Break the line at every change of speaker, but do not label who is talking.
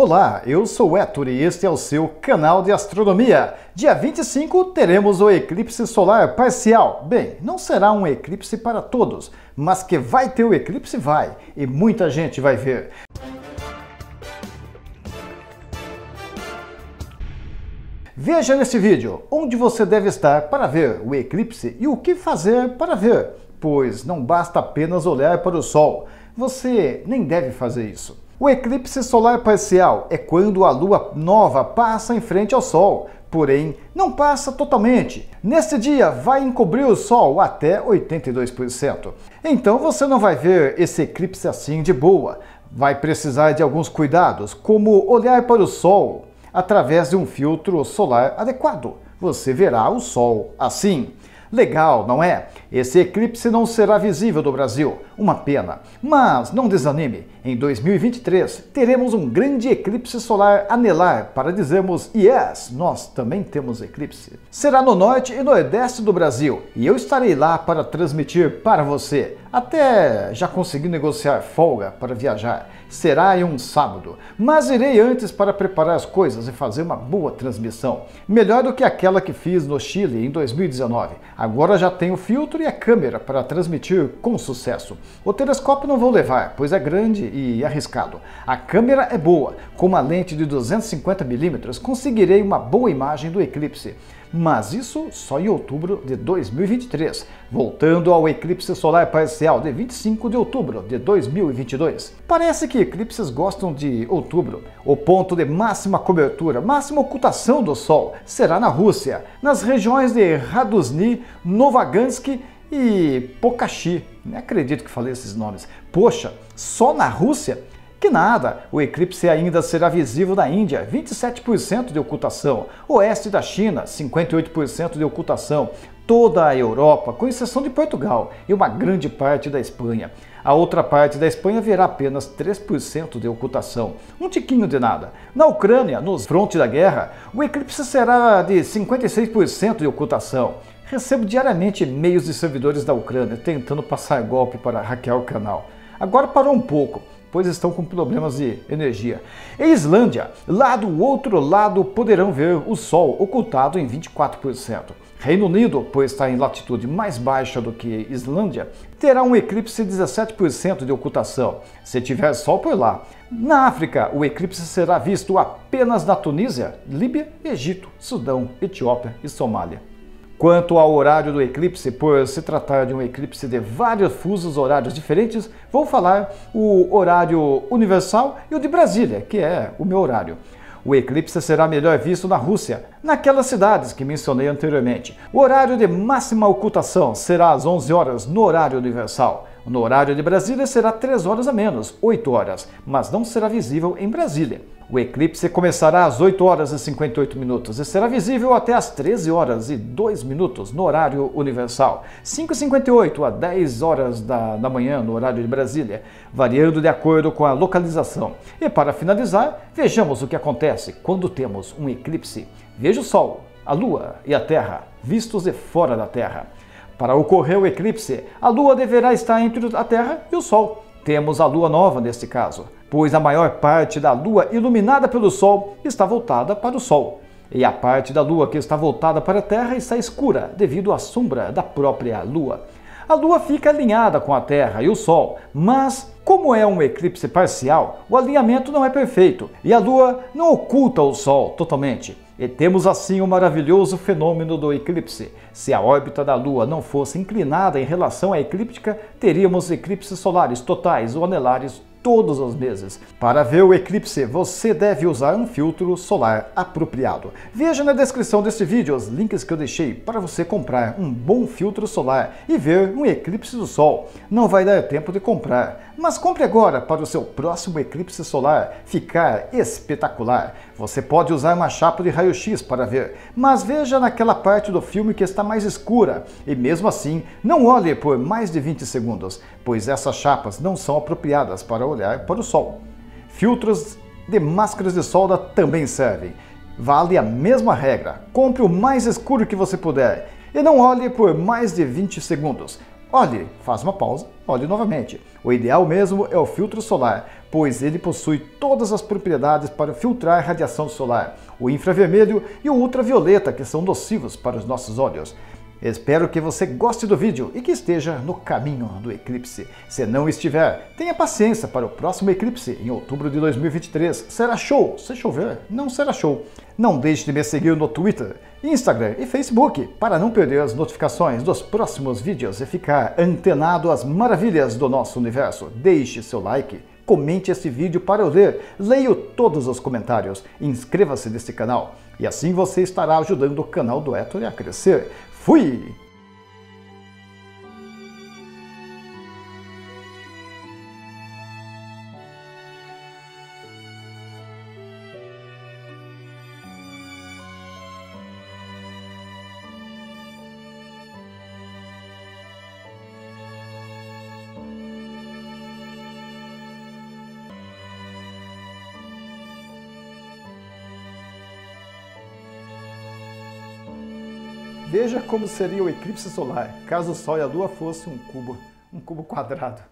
Olá, eu sou Héctor e este é o seu canal de astronomia. Dia 25 teremos o eclipse solar parcial. Bem, não será um eclipse para todos, mas que vai ter o eclipse vai, e muita gente vai ver. Veja nesse vídeo onde você deve estar para ver o eclipse e o que fazer para ver, pois não basta apenas olhar para o Sol, você nem deve fazer isso. O eclipse solar parcial é quando a lua nova passa em frente ao Sol, porém não passa totalmente. Neste dia vai encobrir o Sol até 82%. Então você não vai ver esse eclipse assim de boa. Vai precisar de alguns cuidados, como olhar para o Sol através de um filtro solar adequado. Você verá o Sol assim. Legal, não é? Esse eclipse não será visível do Brasil, uma pena. Mas não desanime, em 2023 teremos um grande eclipse solar anelar para dizermos yes, nós também temos eclipse. Será no norte e nordeste do Brasil e eu estarei lá para transmitir para você. Até já consegui negociar folga para viajar. Será em um sábado, mas irei antes para preparar as coisas e fazer uma boa transmissão. Melhor do que aquela que fiz no Chile em 2019. Agora já tenho filtro e a câmera para transmitir com sucesso. O telescópio não vou levar, pois é grande e arriscado. A câmera é boa, com uma lente de 250mm conseguirei uma boa imagem do eclipse mas isso só em outubro de 2023, voltando ao eclipse solar parcial de 25 de outubro de 2022. Parece que eclipses gostam de outubro. O ponto de máxima cobertura, máxima ocultação do Sol será na Rússia, nas regiões de Raduzny, Novagansk e Pokashi. Nem acredito que falei esses nomes. Poxa, só na Rússia? Que nada, o eclipse ainda será visível na Índia, 27% de ocultação, oeste da China, 58% de ocultação, toda a Europa, com exceção de Portugal, e uma grande parte da Espanha. A outra parte da Espanha verá apenas 3% de ocultação, um tiquinho de nada. Na Ucrânia, nos frontes da guerra, o eclipse será de 56% de ocultação. Recebo diariamente e-mails de servidores da Ucrânia tentando passar golpe para hackear o canal. Agora parou um pouco, pois estão com problemas de energia. Em Islândia, lá do outro lado poderão ver o Sol ocultado em 24%. Reino Unido, pois está em latitude mais baixa do que Islândia, terá um eclipse de 17% de ocultação, se tiver sol por lá. Na África, o eclipse será visto apenas na Tunísia, Líbia, Egito, Sudão, Etiópia e Somália. Quanto ao horário do eclipse, por se tratar de um eclipse de vários fusos horários diferentes, vou falar o horário universal e o de Brasília, que é o meu horário. O eclipse será melhor visto na Rússia, naquelas cidades que mencionei anteriormente. O horário de máxima ocultação será às 11 horas no horário universal. No horário de Brasília será 3 horas a menos, 8 horas, mas não será visível em Brasília. O eclipse começará às 8 horas e 58 minutos e será visível até às 13 horas e 2 minutos no horário universal, 5h58 a 10 horas da, da manhã no horário de Brasília, variando de acordo com a localização. E para finalizar, vejamos o que acontece quando temos um eclipse. Veja o Sol, a Lua e a Terra, vistos de fora da Terra. Para ocorrer o eclipse, a Lua deverá estar entre a Terra e o Sol. Temos a Lua nova neste caso pois a maior parte da Lua iluminada pelo Sol está voltada para o Sol, e a parte da Lua que está voltada para a Terra está escura devido à sombra da própria Lua. A Lua fica alinhada com a Terra e o Sol, mas como é um eclipse parcial, o alinhamento não é perfeito e a Lua não oculta o Sol totalmente. E temos assim o maravilhoso fenômeno do eclipse. Se a órbita da Lua não fosse inclinada em relação à eclíptica, teríamos eclipses solares totais ou anelares todos os meses. Para ver o eclipse, você deve usar um filtro solar apropriado. Veja na descrição deste vídeo os links que eu deixei para você comprar um bom filtro solar e ver um eclipse do Sol. Não vai dar tempo de comprar, mas compre agora para o seu próximo eclipse solar ficar espetacular. Você pode usar uma chapa de raio-x para ver, mas veja naquela parte do filme que está mais escura e mesmo assim não olhe por mais de 20 segundos, pois essas chapas não são apropriadas para olhar para o sol. Filtros de máscaras de solda também servem. Vale a mesma regra. Compre o mais escuro que você puder e não olhe por mais de 20 segundos. Olhe, faz uma pausa, olhe novamente. O ideal mesmo é o filtro solar, pois ele possui todas as propriedades para filtrar radiação solar, o infravermelho e o ultravioleta, que são nocivos para os nossos olhos. Espero que você goste do vídeo e que esteja no caminho do eclipse. Se não estiver, tenha paciência para o próximo eclipse em outubro de 2023. Será show! Se chover, não será show. Não deixe de me seguir no Twitter, Instagram e Facebook para não perder as notificações dos próximos vídeos e ficar antenado às maravilhas do nosso universo. Deixe seu like, comente esse vídeo para eu ler, leio todos os comentários, inscreva-se nesse canal e assim você estará ajudando o canal do Héctor a crescer. Fui! Veja como seria o eclipse solar caso o Sol e a Lua fossem um cubo, um cubo quadrado.